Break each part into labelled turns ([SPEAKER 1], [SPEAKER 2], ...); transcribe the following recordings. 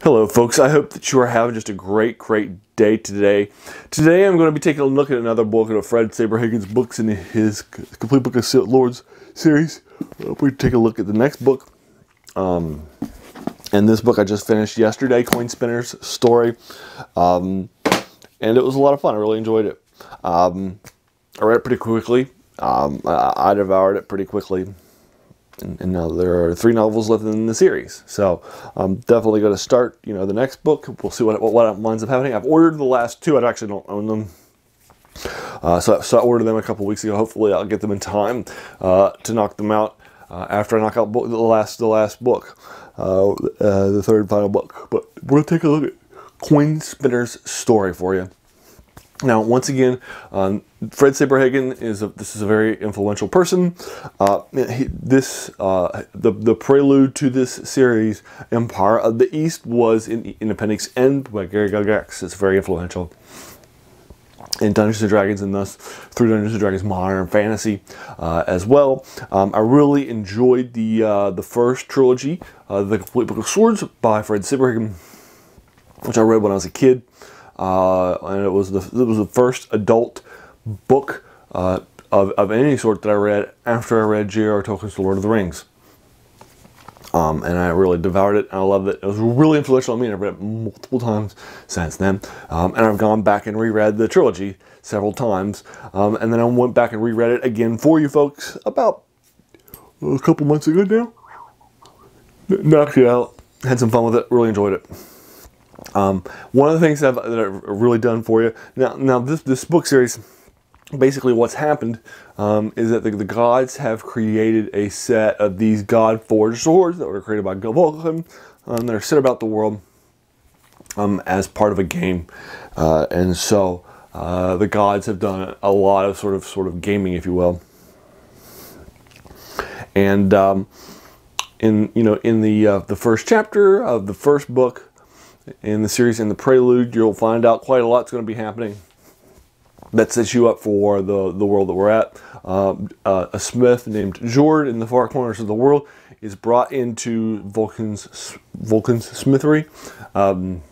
[SPEAKER 1] Hello, folks. I hope that you are having just a great, great day today. Today, I'm going to be taking a look at another book of Fred Saberhagen's books in his Complete Book of Swords series. We take a look at the next book. Um, and this book I just finished yesterday, Coin Spinner's story. Um, and it was a lot of fun. I really enjoyed it. Um, I read it pretty quickly. Um, I, I devoured it pretty quickly and, and now there are three novels left in the series. So I'm definitely going to start, you know, the next book. We'll see what, what, what winds up happening. I've ordered the last two. I actually don't own them. Uh, so, so I ordered them a couple weeks ago. Hopefully I'll get them in time uh, to knock them out uh, after I knock out book, the last the last book, uh, uh, the third final book. But we're going to take a look at Coin Spinner's story for you. Now, once again, um, Fred Saberhagen is a, this is a very influential person. Uh, he, this uh, the the prelude to this series, Empire of the East, was in, in Appendix N by Gary Gygax. It's very influential in Dungeons and Dragons, and thus through Dungeons and Dragons Modern Fantasy uh, as well. Um, I really enjoyed the uh, the first trilogy, uh, the Complete Book of Swords by Fred Saberhagen, which I read when I was a kid uh, and it was the it was the first adult book uh, of, of any sort that I read after I read J.R.R. Tolkien's The Lord of the Rings. Um, and I really devoured it, and I loved it. It was really influential on me, and I've read it multiple times since then. Um, and I've gone back and reread the trilogy several times, um, and then I went back and reread it again for you folks about a couple months ago now. Knocked it out, had some fun with it, really enjoyed it. Um, one of the things that I've, that I've, really done for you now, now this this book series, basically what's happened um, is that the, the, gods have created a set of these god forged swords that were created by Vulcan um, that are set about the world um, as part of a game, uh, and so uh, the gods have done a lot of sort of sort of gaming, if you will, and um, in you know in the uh, the first chapter of the first book in the series in the prelude you'll find out quite a lot's going to be happening that sets you up for the, the world that we're at. Um, uh, a smith named Jord in the far corners of the world is brought into Vulcan's Vulcan's smithery. Um,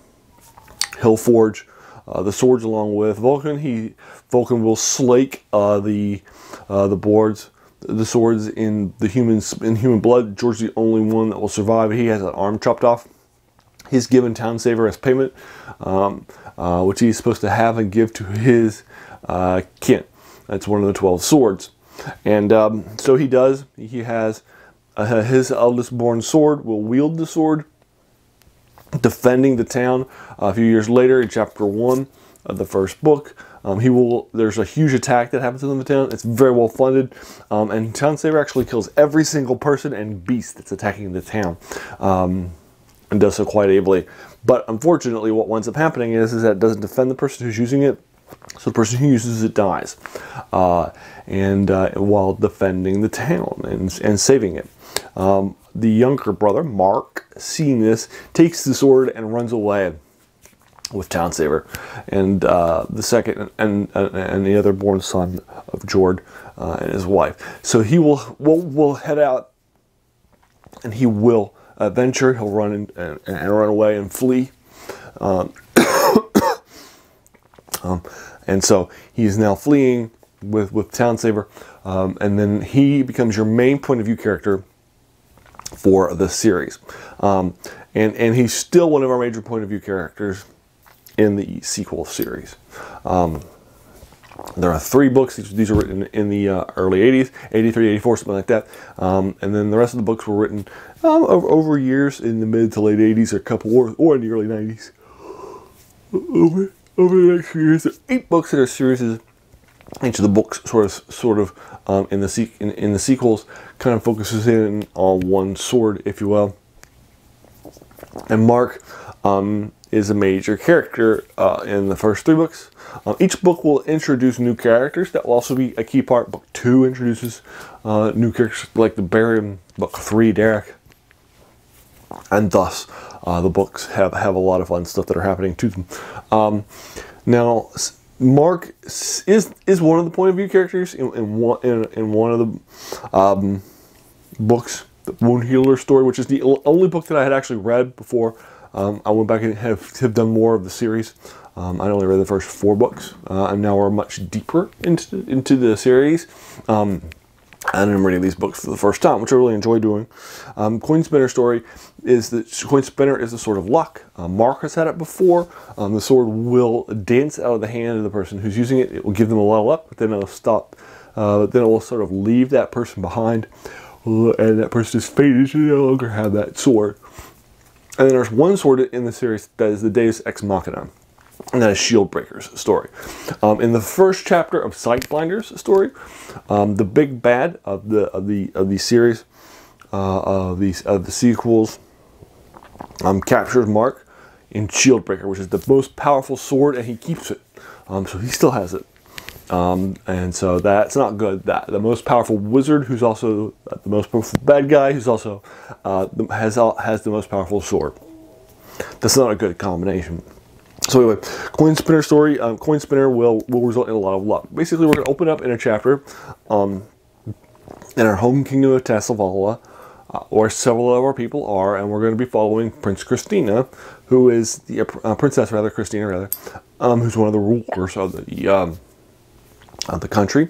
[SPEAKER 1] he'll forge uh, the swords along with Vulcan. He Vulcan will slake uh, the uh, the boards, the swords in the humans in human blood. Jord's the only one that will survive. He has an arm chopped off he's given Town Saver as payment, um, uh, which he's supposed to have and give to his uh, kin. That's one of the 12 swords. And um, so he does. He has uh, his eldest born sword, will wield the sword, defending the town. a few years later, in chapter 1 of the first book, um, he will. There's a huge attack that happens in the town. It's very well funded, um, and Town Saver actually kills every single person and beast that's attacking the town. Um, and does so quite ably. But unfortunately, what winds up happening is, is that it doesn't defend the person who's using it, so the person who uses it dies, uh, and uh, while defending the town and, and saving it. Um, the younger brother, Mark, seeing this, takes the sword and runs away with Town Saver, and uh, the second and, and, and the other born son of Jord uh, and his wife. So he will will will head out, and he will adventure. He'll run and, and, run away and flee. Um, um, and so he's now fleeing with, with Town Saver. Um, and then he becomes your main point of view character for the series. Um, and, and he's still one of our major point of view characters in the sequel series. Um, there are three books. These, are written in the uh, early 80s, 83, 84, something like that. Um, and then the rest of the books were written um, over, over, years in the mid to late 80s or a couple or, or in the early 90s. Over, over the next few years, there are eight books that are series. Each of the books sort of, sort of um, in, the in, in the sequels kind of focuses in on one sword, if you will. And Mark um, is a major character uh, in the first three books. Um, each book will introduce new characters. That will also be a key part. Book two introduces uh, new characters like the Baron. Book three, Derek. And thus, uh, the books have, have a lot of fun stuff that are happening to them. Um, now, Mark is is one of the point of view characters in, in one in, in one of the um, books, the Wound Healer story, which is the only book that I had actually read before Um, I went back and have, have done more of the series. Um, I only read the first four books, uh, and now we're much deeper into into the series. Um, and I'm reading these books for the first time, which I really enjoy doing. Um, Coin Spinner story is that Coin Spinner is a sort of luck. Uh, Mark has had it before. Um, the sword will dance out of the hand of the person who's using it. It will give them a lot of luck, but then it'll stop. Uh, then it will sort of leave that person behind, and that person is faded to no longer have that sword. And then there's one sword in the series that is the Deus Ex Machina and that is Shieldbreaker's story. Um, in the first chapter of Sightblinder's story, um, the big bad of the of the of the series uh, of these of the sequels um, captures Mark in Shieldbreaker, which is the most powerful sword, and he keeps it. Um, so he still has it. Um, and so that's not good. That the most powerful wizard, who's also the most powerful bad guy, who's also uh, has has the most powerful sword. That's not a good combination. So anyway, coin spinner story. Um, coin spinner will will result in a lot of luck. Basically, we're going to open up in a chapter um, in our home kingdom of Tasavalta, uh, where several of our people are, and we're going to be following Prince Christina, who is the uh, princess, rather Christina, rather, um, who's one of the rulers of the of the country,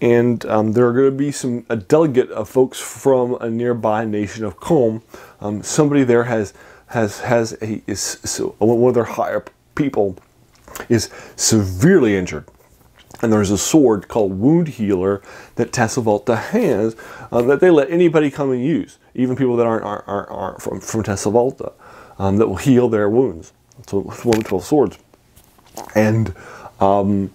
[SPEAKER 1] and um, there are going to be some a delegate of folks from a nearby nation of Combe. Um, somebody there has has has a, is so, one of their higher people is severely injured. And there's a sword called Wound Healer that Tasavalta has uh, that they let anybody come and use, even people that aren't, aren't, aren't, aren't from, from Tasavalta, um, that will heal their wounds. So it's one of 12 swords. And um,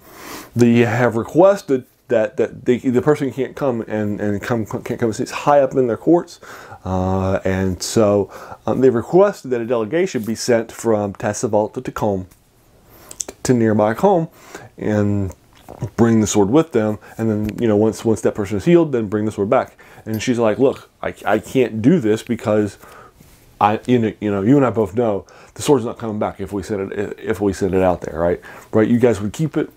[SPEAKER 1] they have requested that, that they, the person can't come and, and come can't come and see. It's high up in their courts. Uh, and so um, they requested that a delegation be sent from Tasavalta to Combe, to nearby Combe, and bring the sword with them. And then, you know, once once that person is healed, then bring the sword back. And she's like, look, I, I can't do this because I, you know, you know, you and I both know the sword's not coming back if we send it if we send it out there, right? Right? You guys would keep it,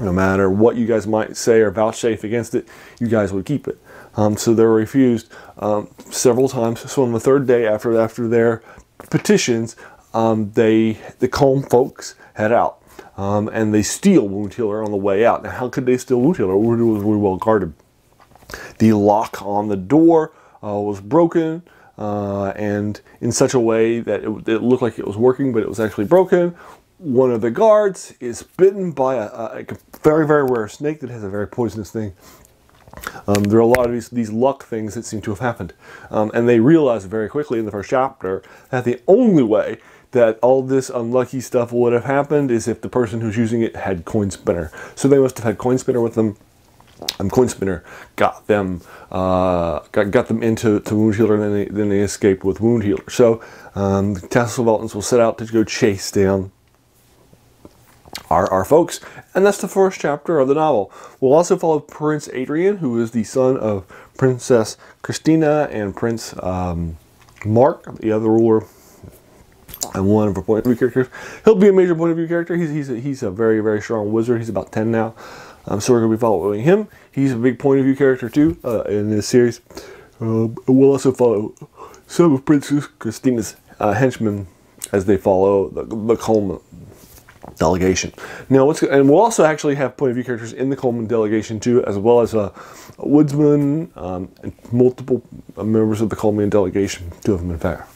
[SPEAKER 1] no matter what you guys might say or vouchsafe against it. You guys would keep it. Um, so they were refused um, several times. So on the third day after after their petitions, um, they the Combe folks head out um, and they steal Wound Healer on the way out. Now, how could they steal Wound Healer? It was really well guarded. The lock on the door uh, was broken. Uh, and in such a way that it, it, looked like it was working, but it was actually broken. One of the guards is bitten by a, a, very, very rare snake that has a very poisonous thing. Um, there are a lot of these, these luck things that seem to have happened. Um, and they realize very quickly in the first chapter that the only way that all this unlucky stuff would have happened is if the person who's using it had Coin Spinner. So they must have had Coin Spinner with them. And Coin Spinner got them uh, got, got them into to Wound Healer, and then they, then they escaped with Wound Healer. So um, the Tassel will set out to go chase down our, our folks. And that's the first chapter of the novel. We'll also follow Prince Adrian, who is the son of Princess Christina and Prince um, Mark, the other ruler, and one of our point of view characters. He'll be a major point of view character. He's, he's, a, he's a very, very strong wizard. He's about 10 now. Um, so we're to be following him. He's a big point of view character too uh, in this series. Uh, we'll also follow some of Princess Christina's uh, henchmen as they follow the, the delegation. Now, what's and we'll also actually have point of view characters in the Coleman delegation too, as well as a, a woodsman um, and multiple members of the Coleman delegation. Two of them, in fact.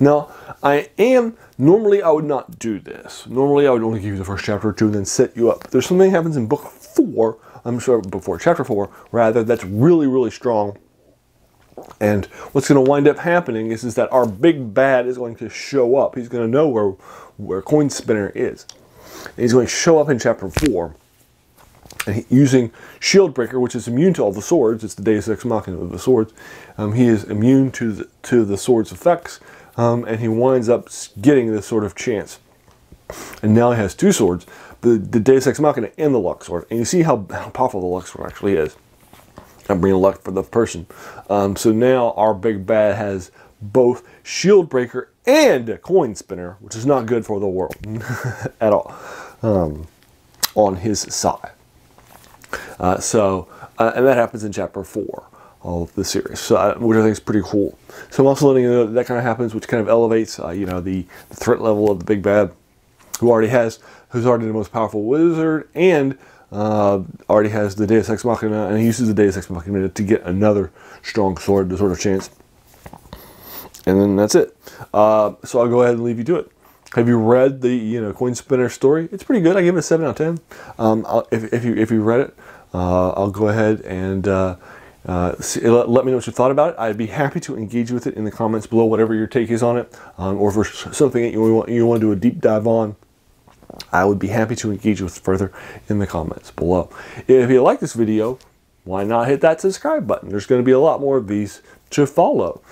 [SPEAKER 1] Now, I am normally I would not do this. Normally, I would only give you the first chapter or two and then set you up. There's something that happens in book four. I'm sure before chapter four, rather that's really really strong. And what's going to wind up happening is, is that our big bad is going to show up. He's going to know where where Coin Spinner is. And he's going to show up in chapter 4 and he, using Shieldbreaker, which is immune to all the swords. It's the Deus Ex Machina of the swords. Um, he is immune to the, to the sword's effects, um, and he winds up getting this sort of chance. And now he has two swords, the, the Deus Ex Machina and the Luck Sword. And you see how, how powerful the Luck Sword actually is. I'm bringing luck for the person. Um, so now our big bad has both shield breaker and coin spinner, which is not good for the world at all, um, on his side. Uh, so, uh, and that happens in chapter four. of the series, so I, which I think is pretty cool. So I'm also letting you know that, that kind of happens, which kind of elevates, uh, you know, the, the threat level of the big bad, who already has, who's already the most powerful wizard, and uh, already has the Deus Ex Machina, and he uses the Deus Ex Machina to get another strong sword, the Sword of Chance. And then that's it. Uh, so I'll go ahead and leave you to it. Have you read the you know Coin Spinner story? It's pretty good. I give it a seven out of ten. Um, if, if you if you read it, uh, I'll go ahead and uh, uh, see, let, let, me know what you thought about it. I'd be happy to engage with it in the comments below, whatever your take is on it, um, or there's something that you want you want to do a deep dive on. I would be happy to engage with further in the comments below. If you like this video, why not hit that subscribe button? There's going to be a lot more of these to follow.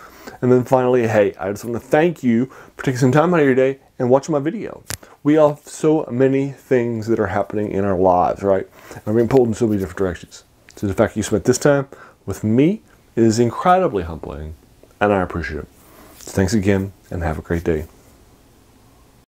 [SPEAKER 1] And then finally, hey, I just want to thank you for taking some time out of your day and watching my video. We have so many things that are happening in our lives, right? And we're being pulled in so many different directions. So the fact that you spent this time with me is incredibly humbling, and I appreciate it. So thanks again, and have a great day.